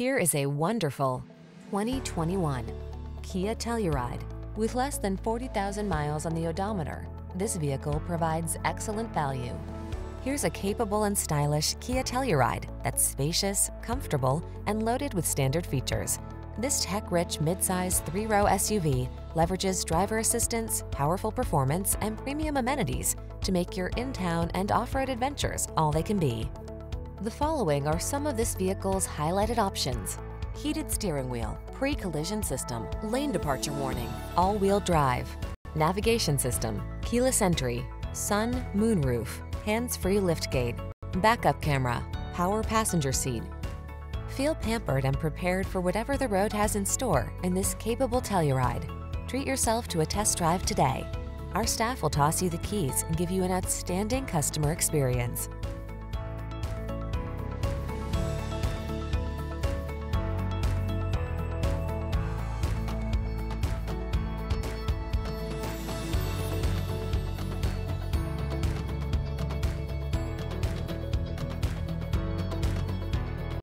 Here is a wonderful 2021 Kia Telluride. With less than 40,000 miles on the odometer, this vehicle provides excellent value. Here's a capable and stylish Kia Telluride that's spacious, comfortable, and loaded with standard features. This tech-rich midsize three-row SUV leverages driver assistance, powerful performance, and premium amenities to make your in-town and off-road adventures all they can be. The following are some of this vehicle's highlighted options. Heated steering wheel, pre-collision system, lane departure warning, all-wheel drive, navigation system, keyless entry, sun, moonroof, hands-free liftgate, backup camera, power passenger seat. Feel pampered and prepared for whatever the road has in store in this capable Telluride. Treat yourself to a test drive today. Our staff will toss you the keys and give you an outstanding customer experience.